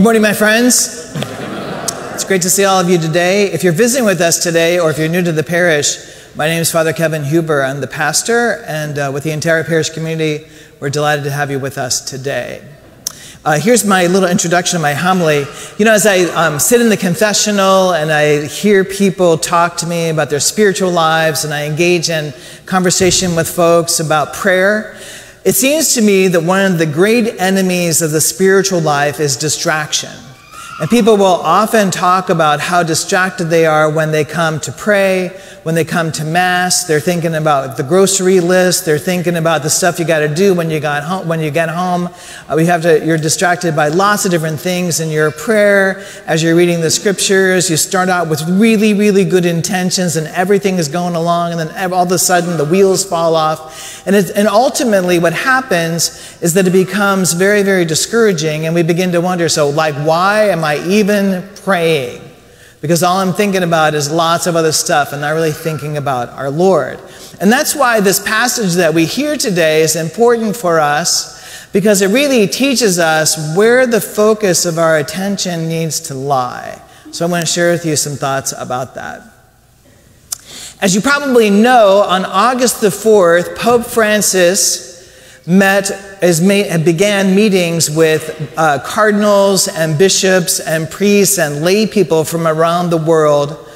Good morning, my friends. It's great to see all of you today. If you're visiting with us today, or if you're new to the parish, my name is Father Kevin Huber. I'm the pastor, and uh, with the entire parish community, we're delighted to have you with us today. Uh, here's my little introduction of my homily. You know, as I um, sit in the confessional and I hear people talk to me about their spiritual lives, and I engage in conversation with folks about prayer, it seems to me that one of the great enemies of the spiritual life is distraction. And people will often talk about how distracted they are when they come to pray, when they come to mass. They're thinking about the grocery list. They're thinking about the stuff you got to do when you got home. When you get home, uh, we have to. You're distracted by lots of different things in your prayer as you're reading the scriptures. You start out with really, really good intentions, and everything is going along, and then all of a sudden the wheels fall off. And and ultimately, what happens is that it becomes very, very discouraging, and we begin to wonder. So, like, why am I I even praying? Because all I'm thinking about is lots of other stuff and not really thinking about our Lord. And that's why this passage that we hear today is important for us because it really teaches us where the focus of our attention needs to lie. So I'm going to share with you some thoughts about that. As you probably know, on August the 4th, Pope Francis met as began meetings with uh, cardinals and bishops and priests and lay people from around the world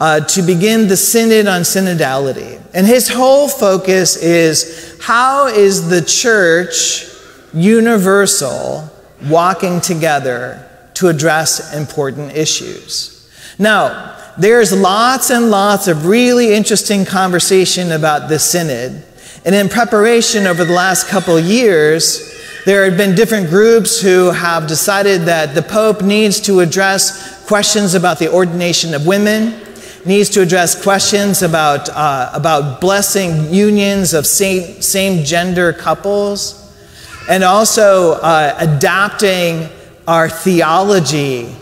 uh, to begin the synod on synodality. And his whole focus is how is the church universal walking together to address important issues? Now there's lots and lots of really interesting conversation about the synod and in preparation over the last couple years, there have been different groups who have decided that the Pope needs to address questions about the ordination of women, needs to address questions about, uh, about blessing unions of same, same gender couples, and also uh, adapting our theology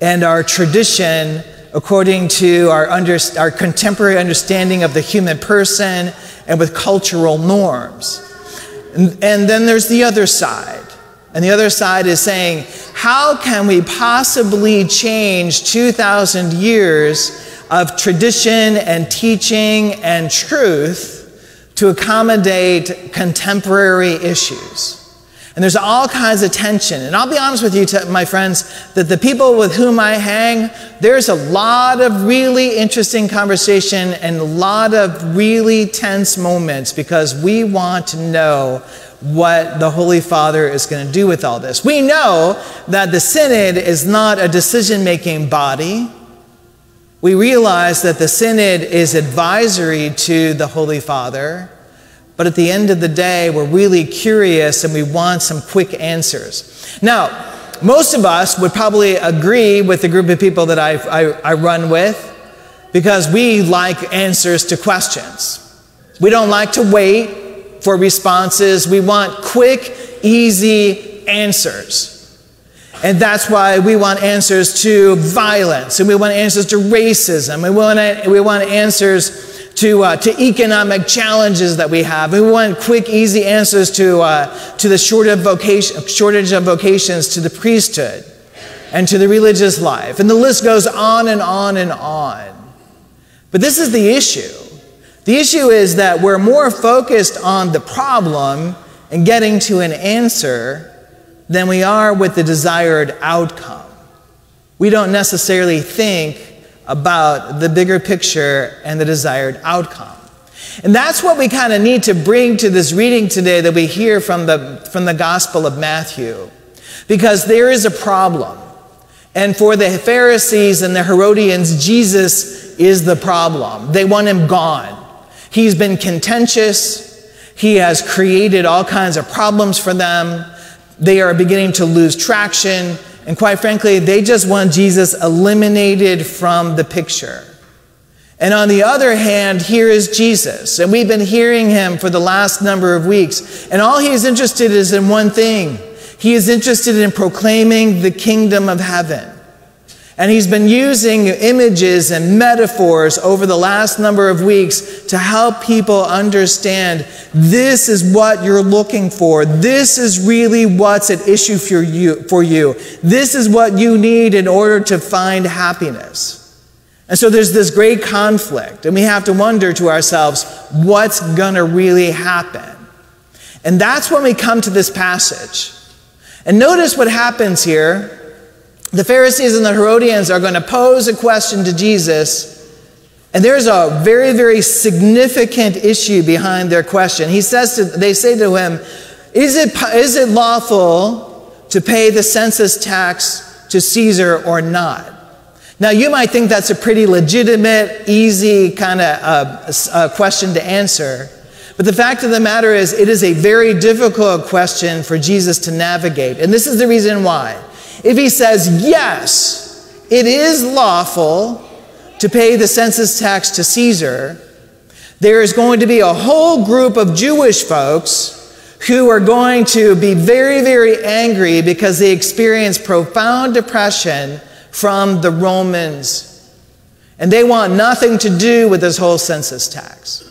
and our tradition according to our, under, our contemporary understanding of the human person and with cultural norms. And, and then there's the other side. And the other side is saying, how can we possibly change 2,000 years of tradition and teaching and truth to accommodate contemporary issues? And there's all kinds of tension. And I'll be honest with you, my friends, that the people with whom I hang, there's a lot of really interesting conversation and a lot of really tense moments because we want to know what the Holy Father is going to do with all this. We know that the Synod is not a decision making body. We realize that the Synod is advisory to the Holy Father. But at the end of the day, we're really curious and we want some quick answers. Now, most of us would probably agree with the group of people that I, I, I run with because we like answers to questions. We don't like to wait for responses. We want quick, easy answers. And that's why we want answers to violence, and we want answers to racism, and we want, we want answers to, uh, to economic challenges that we have. We want quick, easy answers to, uh, to the shortage of, vocation, shortage of vocations to the priesthood and to the religious life. And the list goes on and on and on. But this is the issue. The issue is that we're more focused on the problem and getting to an answer than we are with the desired outcome. We don't necessarily think about the bigger picture and the desired outcome. And that's what we kind of need to bring to this reading today that we hear from the, from the Gospel of Matthew. Because there is a problem. And for the Pharisees and the Herodians, Jesus is the problem. They want him gone. He's been contentious. He has created all kinds of problems for them. They are beginning to lose traction. And quite frankly, they just want Jesus eliminated from the picture. And on the other hand, here is Jesus. And we've been hearing him for the last number of weeks. And all he is interested is in one thing. He is interested in proclaiming the kingdom of heaven. And he's been using images and metaphors over the last number of weeks to help people understand this is what you're looking for. This is really what's at issue for you, for you. This is what you need in order to find happiness. And so there's this great conflict, and we have to wonder to ourselves, what's going to really happen? And that's when we come to this passage. And notice what happens here the Pharisees and the Herodians are going to pose a question to Jesus, and there's a very, very significant issue behind their question. He says to, they say to him, is it, is it lawful to pay the census tax to Caesar or not? Now, you might think that's a pretty legitimate, easy kind of uh, uh, question to answer. But the fact of the matter is, it is a very difficult question for Jesus to navigate. And this is the reason why. If he says, yes, it is lawful to pay the census tax to Caesar, there is going to be a whole group of Jewish folks who are going to be very, very angry because they experience profound depression from the Romans. And they want nothing to do with this whole census tax.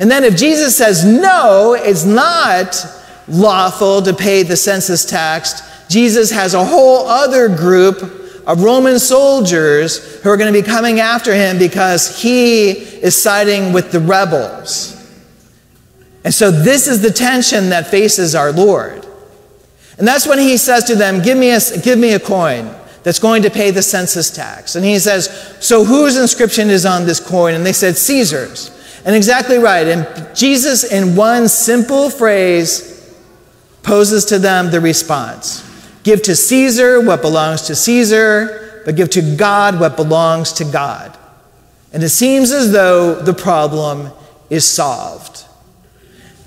And then if Jesus says, no, it's not lawful to pay the census tax, Jesus has a whole other group of Roman soldiers who are going to be coming after him because he is siding with the rebels. And so this is the tension that faces our Lord. And that's when he says to them, Give me a, give me a coin that's going to pay the census tax. And he says, So whose inscription is on this coin? And they said, Caesar's. And exactly right. And Jesus, in one simple phrase, poses to them the response Give to Caesar what belongs to Caesar, but give to God what belongs to God. And it seems as though the problem is solved.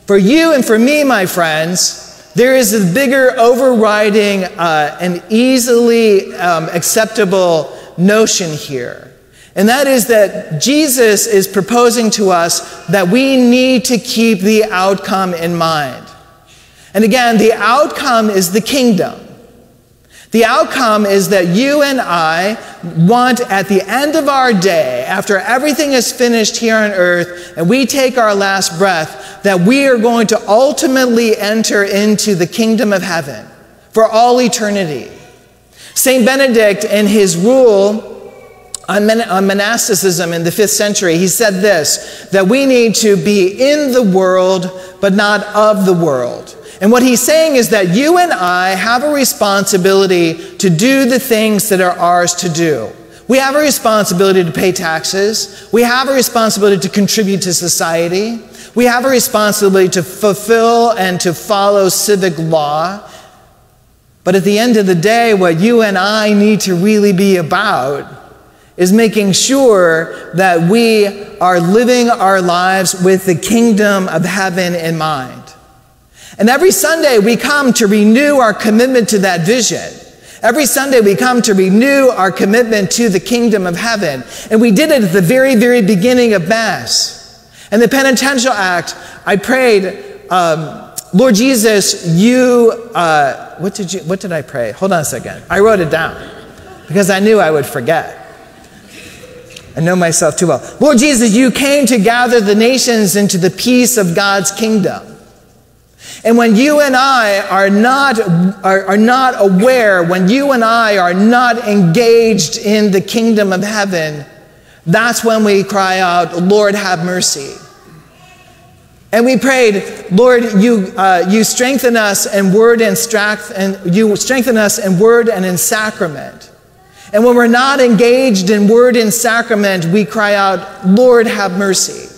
For you and for me, my friends, there is a bigger overriding uh, and easily um, acceptable notion here. And that is that Jesus is proposing to us that we need to keep the outcome in mind. And again, the outcome is the kingdom. The outcome is that you and I want at the end of our day, after everything is finished here on earth and we take our last breath, that we are going to ultimately enter into the kingdom of heaven for all eternity. St. Benedict, in his rule on, monasticism in the fifth century, he said this that we need to be in the world, but not of the world. And what he's saying is that you and I have a responsibility to do the things that are ours to do. We have a responsibility to pay taxes. We have a responsibility to contribute to society. We have a responsibility to fulfill and to follow civic law. But at the end of the day, what you and I need to really be about is making sure that we are living our lives with the kingdom of heaven in mind. And every Sunday we come to renew our commitment to that vision. Every Sunday we come to renew our commitment to the kingdom of heaven. And we did it at the very, very beginning of Mass. And the penitential act, I prayed, um, Lord Jesus, you, uh, what did you, what did I pray? Hold on a second. I wrote it down because I knew I would forget. I know myself too well. Lord Jesus, you came to gather the nations into the peace of God's kingdom. And when you and I are not, are, are not aware, when you and I are not engaged in the kingdom of heaven, that's when we cry out, Lord, have mercy. And we prayed, Lord, you, uh, you strengthen us in word and, strength, and you strengthen us in word and in sacrament. And when we're not engaged in word and sacrament, we cry out, Lord, have mercy.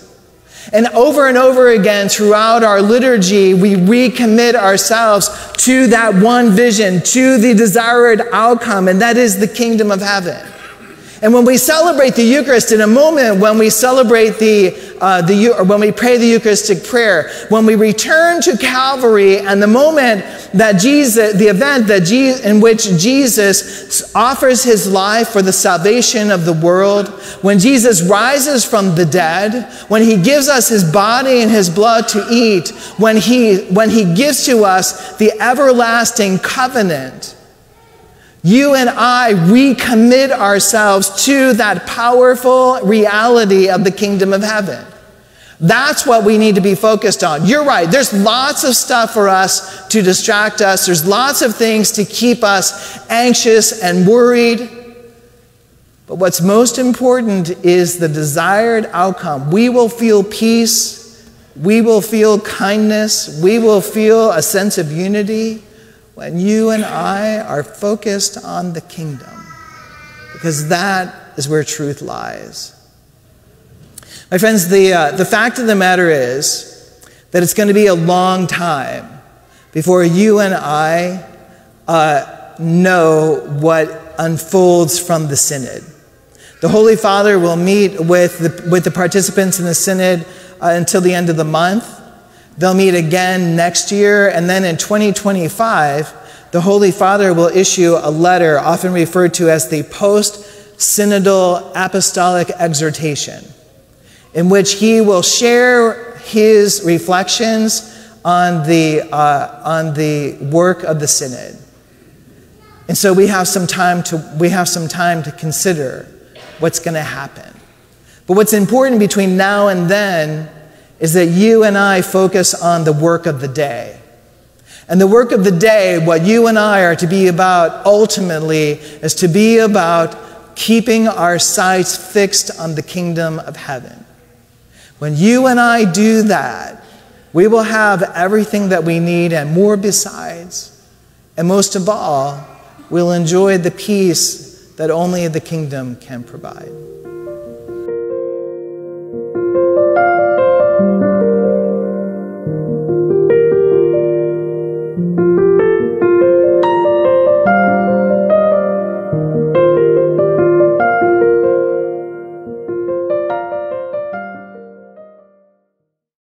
And over and over again throughout our liturgy, we recommit ourselves to that one vision, to the desired outcome, and that is the kingdom of heaven. And when we celebrate the Eucharist in a moment, when we celebrate the, uh, the when we pray the Eucharistic prayer, when we return to Calvary and the moment that Jesus, the event that in which Jesus offers his life for the salvation of the world, when Jesus rises from the dead, when he gives us his body and his blood to eat, when he, when he gives to us the everlasting covenant, You and I recommit ourselves to that powerful reality of the kingdom of heaven. That's what we need to be focused on. You're right. There's lots of stuff for us to distract us. There's lots of things to keep us anxious and worried. But what's most important is the desired outcome. We will feel peace. We will feel kindness. We will feel a sense of unity when you and I are focused on the kingdom. Because that is where truth lies. My friends, the, uh, the fact of the matter is that it's going to be a long time before you and I uh, know what unfolds from the synod. The Holy Father will meet with the, with the participants in the synod uh, until the end of the month. They'll meet again next year, and then in 2025, the Holy Father will issue a letter, often referred to as the post synodal apostolic exhortation in which he will share his reflections on the, uh, on the work of the synod. And so we have some time to, we have some time to consider what's going to happen. But what's important between now and then is that you and I focus on the work of the day. And the work of the day, what you and I are to be about ultimately, is to be about keeping our sights fixed on the kingdom of heaven. When you and I do that, we will have everything that we need and more besides. And most of all, we'll enjoy the peace that only the kingdom can provide.